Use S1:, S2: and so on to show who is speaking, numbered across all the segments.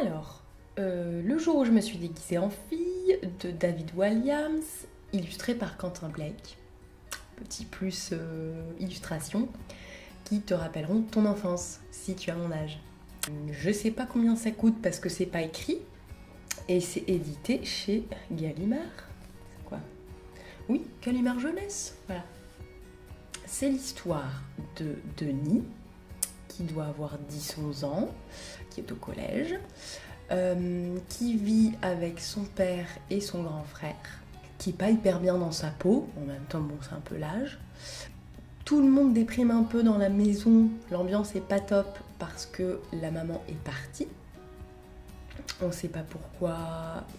S1: Alors, euh, le jour où je me suis déguisée en fille de David Williams, illustré par Quentin Blake. Petit plus euh, illustration qui te rappelleront ton enfance si tu as mon âge. Je sais pas combien ça coûte parce que c'est pas écrit et c'est édité chez Gallimard. Quoi? Oui, Gallimard Jeunesse. Voilà. C'est l'histoire de Denis qui doit avoir 10-11 ans, qui est au collège, euh, qui vit avec son père et son grand frère, qui est pas hyper bien dans sa peau, en même temps bon c'est un peu l'âge. Tout le monde déprime un peu dans la maison, l'ambiance est pas top parce que la maman est partie. On sait pas pourquoi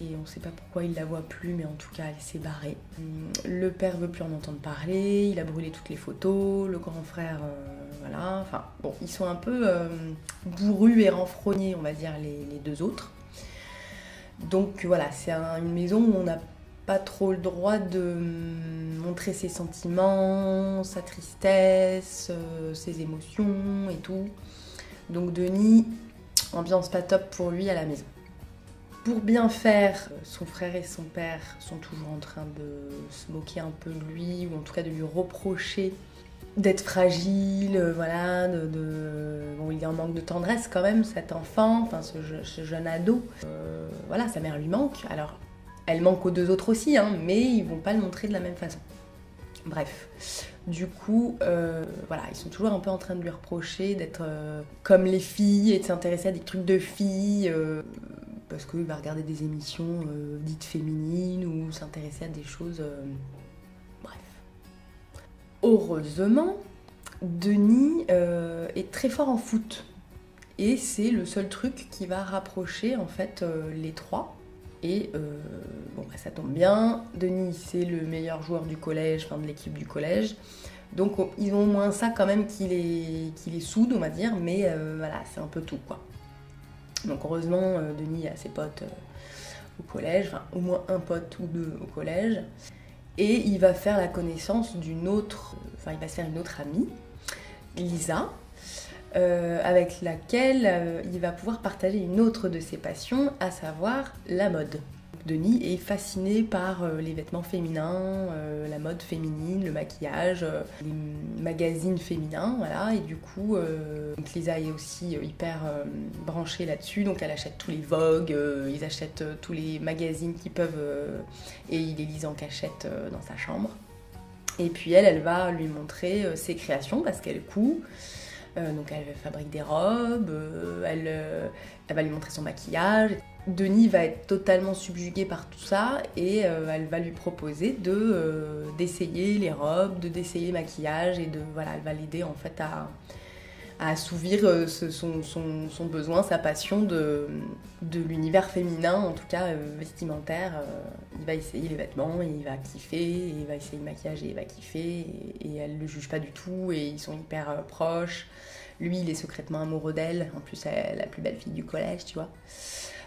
S1: et on sait pas pourquoi il la voit plus, mais en tout cas elle s'est barrée. Le père veut plus en entendre parler, il a brûlé toutes les photos, le grand frère, euh, voilà. Enfin bon, ils sont un peu euh, bourrus et renfrognés, on va dire, les, deux autres. Donc voilà, c'est un- une maison où on n'a pas trop le droit de montrer ses sentiments, sa tristesse, euh, ses émotions et tout. Donc Denis, ambiance pas top pour lui à la maison. Pour bien faire, son frère et son père sont toujours en train de se moquer un peu de lui, ou en tout cas de lui reprocher d'être fragile, euh, voilà, il est en manque de tendresse quand même, cet enfant, enfin ce, je- ce jeune ado. Euh, voilà, sa mère lui manque. Alors, elle manque aux deux autres aussi, hein, mais ils vont pas le montrer de la même façon. Bref. Du coup, euh, voilà, ils sont toujours un peu en train de lui reprocher d'être comme les filles et de s'intéresser à des trucs de filles. Parce qu'il va regarder des émissions euh, dites féminines ou s'intéresser à des choses. euh, bref. Heureusement, Denis euh, est très fort en foot. Et c'est le seul truc qui va rapprocher en fait les trois. Et bon, bah, ça tombe bien. Denis, c'est le meilleur joueur du collège, enfin de l'équipe du collège. Donc on- ils ont au moins ça quand même qui les, qui les soude, on va dire. Mais voilà, c'est un peu tout quoi. Donc heureusement, euh, Denis a ses potes euh, au collège, enfin au moins un pote ou deux au collège. Et il va faire la connaissance d'une autre, enfin il va se faire une autre amie, Lisa, euh, avec laquelle euh, il va pouvoir partager une autre de ses passions, à savoir la mode. Denis est fasciné par euh, les vêtements féminins, euh, la mode féminine, le maquillage, euh, les magazines féminins, voilà. Et du coup, Lisa est aussi hyper branchée là-dessus, donc elle achète tous les Vogue, ils achètent tous les magazines qu'ils peuvent et ils les lisent en cachette dans sa chambre. Et puis elle, elle va lui montrer ses créations parce qu'elle coud. Donc elle fabrique des robes, elle va lui montrer son maquillage. Denis va être totalement subjugué par tout ça et euh, elle va lui proposer de euh, d'essayer les robes, de d'essayer le maquillage et de voilà, elle va l'aider en fait à, assouvir euh, son, besoin, sa passion de, l'univers féminin, en tout cas vestimentaire. Il va essayer les vêtements il va kiffer, et il va essayer le maquillage et il va kiffer, et, et elle le juge pas du tout, et ils sont hyper proches. Lui, il est secrètement amoureux d'elle, en plus, elle est la plus belle fille du collège, tu vois.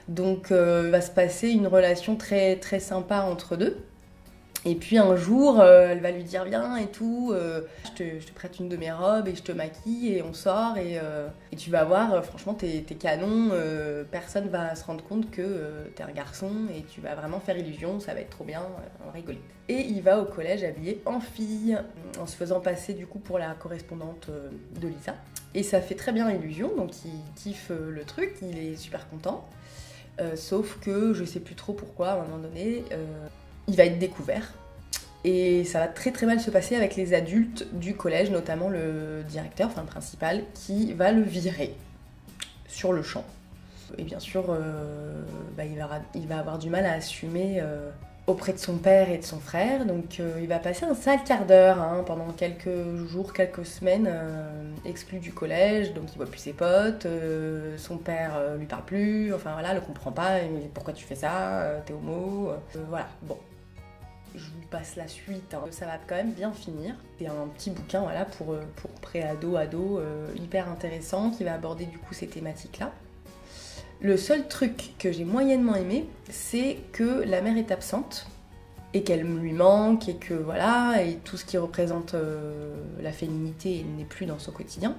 S1: Donc, euh, va se passer une relation très, très sympa entre deux. Et puis un jour, euh, elle va lui dire viens et tout, euh, je, te, prête une de mes robes et je te maquille et on sort et, euh, tu vas voir, franchement t'es canon, personne va se rendre compte que t'es un garçon et tu vas vraiment faire illusion, ça va être trop bien, on va rigoler. Et il va au collège habillé en fille, en se faisant passer du coup pour la correspondante de Lisa. Et ça fait très bien illusion, donc il kiffe le truc, il est super content. Sauf que je sais plus trop pourquoi à un moment donné, il va être découvert. Et ça va très très mal se passer avec les adultes du collège, notamment le directeur, enfin le principal, qui va le virer sur le champ. Et bien sûr, euh, bah, il, va, avoir du mal à assumer euh, auprès de son père et de son frère. Donc euh, il va passer un sale quart d'heure hein, pendant quelques jours, quelques semaines exclu du collège. Donc il voit plus ses potes, son père lui parle plus, enfin voilà, le comprend pas. Il dit, pourquoi tu fais ça? T'es homo Voilà, bon. Je vous passe la suite, hein. ça va quand même bien finir. C'est un petit bouquin voilà, pour, euh, pour pré-ado, ado, euh, hyper intéressant qui va aborder du coup ces thématiques-là. Le seul truc que j'ai moyennement aimé, c'est que la mère est absente et qu'elle lui manque et que voilà, et tout ce qui représente euh, la féminité n'est plus dans son quotidien.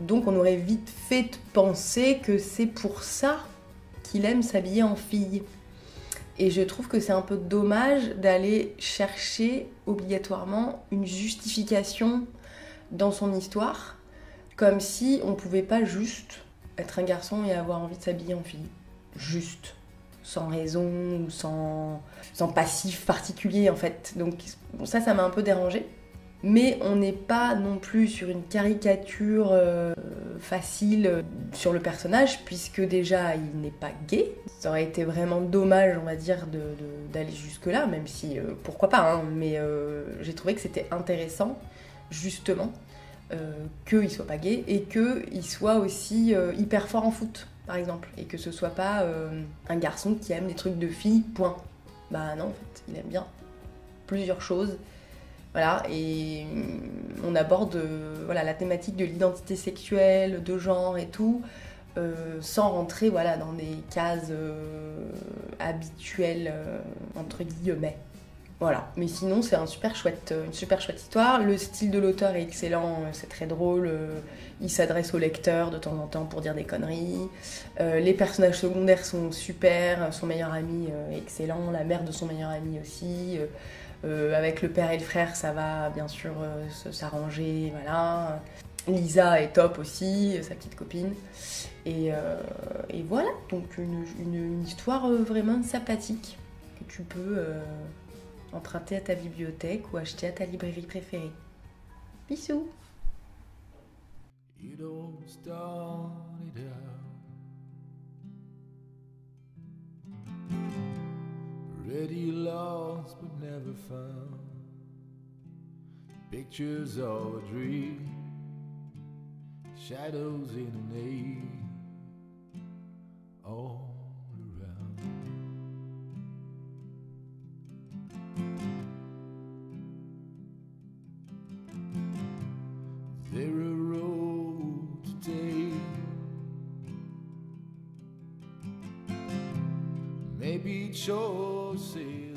S1: Donc on aurait vite fait de penser que c'est pour ça qu'il aime s'habiller en fille. Et je trouve que c'est un peu dommage d'aller chercher obligatoirement une justification dans son histoire, comme si on pouvait pas juste être un garçon et avoir envie de s'habiller en fille. Juste. Sans raison ou sans, sans passif particulier en fait. Donc ça, ça m'a un peu dérangé mais on n'est pas non plus sur une caricature euh, facile sur le personnage, puisque déjà il n'est pas gay. Ça aurait été vraiment dommage, on va dire, d'aller jusque-là, même si euh, pourquoi pas, hein, mais euh, j'ai trouvé que c'était intéressant, justement, qu'il soit pas gay et qu'il soit aussi hyper fort en foot, par exemple, et que ce soit pas un garçon qui aime les trucs de filles, point. Bah non, en fait, il aime bien plusieurs choses voilà, et on aborde euh, voilà, la thématique de l'identité sexuelle, de genre et tout, euh, sans rentrer dans des cases euh, habituelles, entre guillemets. Voilà, mais sinon c'est un super chouette, une super chouette histoire. Le style de l'auteur est excellent, c'est très drôle. il s'adresse au lecteur de temps en temps pour dire des conneries. les personnages secondaires sont super. Son meilleur ami est excellent, la mère de son meilleur ami aussi. Euh, avec le père et le frère, ça va bien sûr euh, s'arranger, voilà. Lisa est top aussi, sa petite copine. Et, euh, voilà, donc une, histoire vraiment sympathique que tu peux emprunter à ta bibliothèque ou acheter à ta librairie préférée. Bisous Ready lost but never found. Pictures of a dream, shadows in an age, all oh, be chosen.